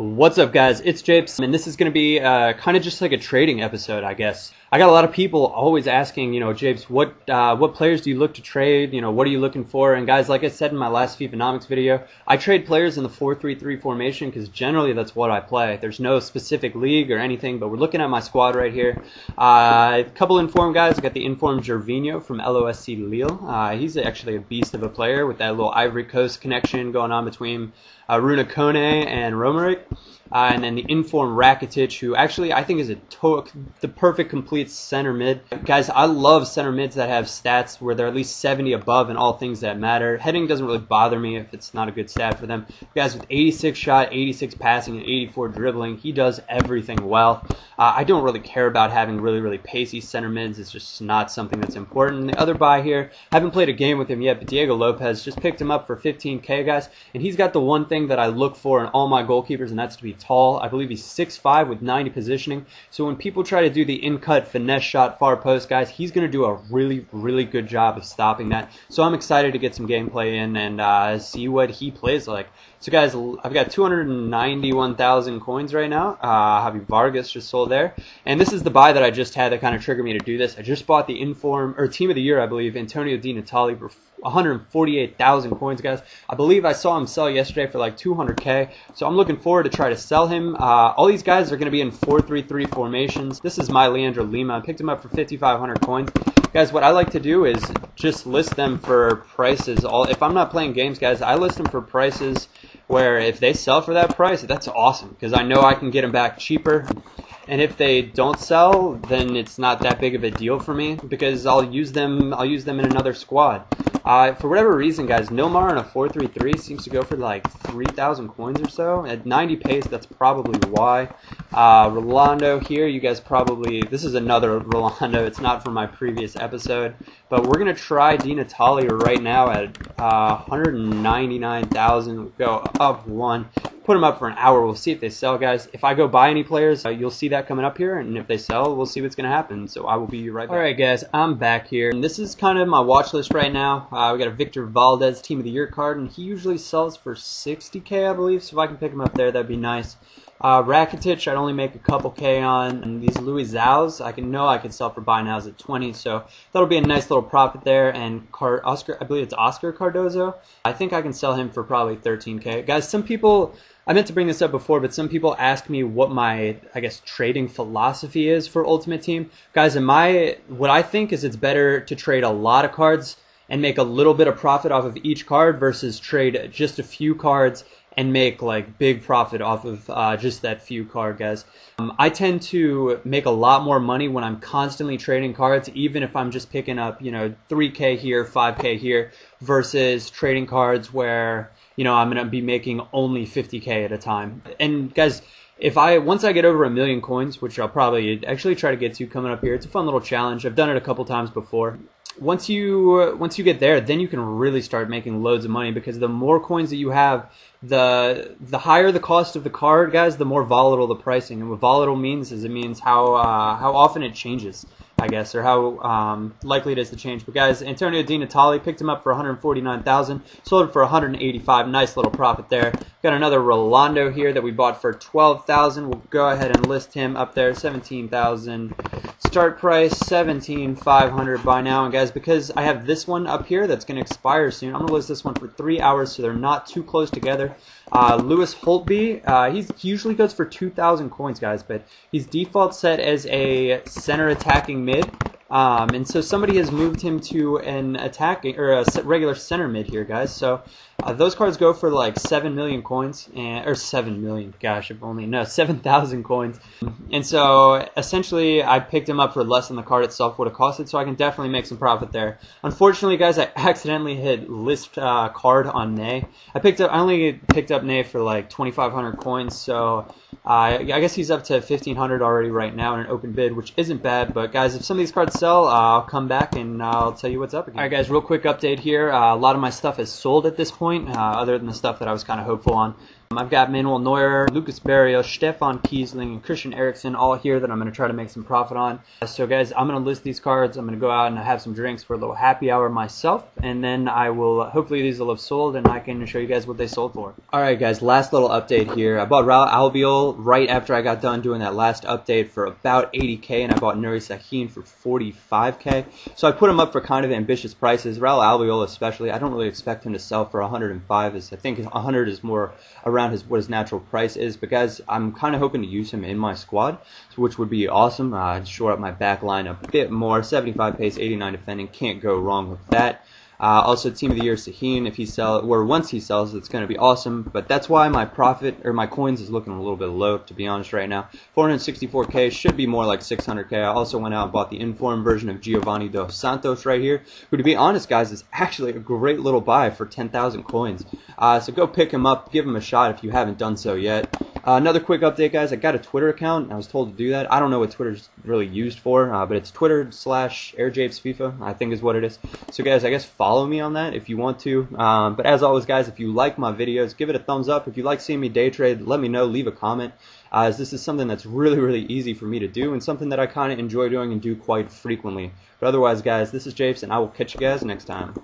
What's up, guys? It's Japes, and this is going to be uh, kind of just like a trading episode, I guess. I got a lot of people always asking, you know, Japes, what uh, what players do you look to trade? You know, what are you looking for? And guys, like I said in my last FIFAnomics video, I trade players in the 4-3-3 formation because generally that's what I play. There's no specific league or anything, but we're looking at my squad right here. Uh, a couple informed guys. I got the informed Gervinho from LOSC Lille. Uh, he's actually a beast of a player with that little Ivory Coast connection going on between uh, Runa Kone and Romaric. Uh, and then the informed Rakitic, who actually I think is a to- the perfect complete center mid. Guys, I love center mids that have stats where they're at least 70 above in all things that matter. Heading doesn't really bother me if it's not a good stat for them. Guys with 86 shot, 86 passing, and 84 dribbling, he does everything well. Uh, I don't really care about having really, really pacey center mids. It's just not something that's important. The other buy here, I haven't played a game with him yet, but Diego Lopez just picked him up for 15k, guys. And he's got the one thing that I look for in all my goalkeepers, and that's to be tall. I believe he's 6'5 with 90 positioning. So when people try to do the in-cut finesse shot far post, guys, he's going to do a really, really good job of stopping that. So I'm excited to get some gameplay in and uh, see what he plays like. So guys, I've got 291,000 coins right now. Uh, Javi Varas just sold there. And this is the buy that I just had that kind of triggered me to do this. I just bought the Inform, or Team of the Year, I believe, Antonio Di Natale for 148,000 coins, guys. I believe I saw him sell yesterday for like 200k. So I'm looking forward to try to sell him. Uh, all these guys are going to be in 4-3-3 formations. This is my Leandro Lima. I picked him up for 5,500 coins. Guys, what I like to do is just list them for prices. All If I'm not playing games, guys, I list them for prices where if they sell for that price, that's awesome because I know I can get them back cheaper. And if they don't sell, then it's not that big of a deal for me because I'll use them. I'll use them in another squad. Uh, for whatever reason, guys, Nilmar on a 4-3-3 seems to go for like 3,000 coins or so. At 90 pace, that's probably why. Uh, Rolando here, you guys probably, this is another Rolando. It's not from my previous episode. But we're going to try Di right now at uh, 199,000. Go up one put them up for an hour. We'll see if they sell, guys. If I go buy any players, uh, you'll see that coming up here, and if they sell, we'll see what's going to happen. So I will be right back. All right, guys, I'm back here, and this is kind of my watch list right now. Uh, we got a Victor Valdes Team of the Year card, and he usually sells for 60k, I believe. So if I can pick him up there, that'd be nice. Uh, Rakitic, I'd only make a couple K on. And these Louis Zaus, I can know I can sell for buy nows at 20, so that'll be a nice little profit there. And Car- Oscar, I believe it's Oscar Cardozo. I think I can sell him for probably 13K. Guys, some people, I meant to bring this up before, but some people ask me what my, I guess, trading philosophy is for Ultimate Team. Guys, in my, what I think is it's better to trade a lot of cards and make a little bit of profit off of each card versus trade just a few cards and make like big profit off of uh, just that few card guys. Um, I tend to make a lot more money when I'm constantly trading cards, even if I'm just picking up you know 3k here, 5k here, versus trading cards where you know I'm gonna be making only 50k at a time. And guys. If I once I get over a million coins, which I'll probably actually try to get to coming up here, it's a fun little challenge. I've done it a couple times before once you once you get there, then you can really start making loads of money because the more coins that you have, the the higher the cost of the card, guys, the more volatile the pricing. And what volatile means is it means how uh, how often it changes. I guess, or how um, likely it is to change. But guys, Antonio Di Natale picked him up for 149,000, sold it for 185. Nice little profit there. Got another Rolando here that we bought for 12,000. We'll go ahead and list him up there, 17,000. Start price 17,500 buy now. And guys, because I have this one up here that's going to expire soon, I'm going to list this one for three hours so they're not too close together. Uh, Lewis Holtby, uh, he usually goes for 2,000 coins, guys, but he's default set as a center attacking mid. Um, and so somebody has moved him to an attacking or a regular center mid here, guys. So uh, those cards go for like seven million coins, and, or seven million. Gosh, if only no seven thousand coins. And so essentially, I picked him up for less than the card itself would have costed. So I can definitely make some profit there. Unfortunately, guys, I accidentally hit list uh, card on Nay. I picked up. I only picked up Nay for like 2,500 coins. So uh, I guess he's up to 1,500 already right now in an open bid, which isn't bad. But guys, if some of these cards sell, I'll come back and I'll tell you what's up again. All right, guys, real quick update here. Uh, a lot of my stuff is sold at this point, uh, other than the stuff that I was kind of hopeful on. Um, I've got Manuel Neuer, Lucas Barrios, Stefan Kiessling, and Christian Eriksen all here that I'm going to try to make some profit on. So guys, I'm going to list these cards. I'm going to go out and have some drinks for a little happy hour myself, and then I will, hopefully these will have sold and I can show you guys what they sold for. Alright guys, last little update here. I bought Raul Albiol right after I got done doing that last update for about 80k, and I bought Nuri Sahin for 45k. So I put him up for kind of ambitious prices. Raul Albiol especially, I don't really expect him to sell for 105, as I think 100 is more around around his what his natural price is. But guys, I'm kind of hoping to use him in my squad, which would be awesome. Uh, shore up my back line a bit more. 75 pace, 89 defending, can't go wrong with that. Uh, also, team of the year Sahin. If he sells, or once he sells, it's going to be awesome. But that's why my profit or my coins is looking a little bit low, to be honest, right now. 464k should be more like 600k. I also went out and bought the informed version of Giovanni dos Santos right here, who, to be honest, guys, is actually a great little buy for 10,000 coins. Uh, so go pick him up, give him a shot if you haven't done so yet. Uh, another quick update, guys. I got a Twitter account. I was told to do that. I don't know what Twitter's really used for, uh, but it's Twitter slash AirJapesFIFA, I think is what it is. So, guys, I guess follow me on that if you want to. Um, but as always, guys, if you like my videos, give it a thumbs up. If you like seeing me day trade, let me know. Leave a comment. Uh, as this is something that's really, really easy for me to do and something that I kind of enjoy doing and do quite frequently. But otherwise, guys, this is Japes, and I will catch you guys next time.